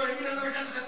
ஒரு இன்னொரு நிமிஷம்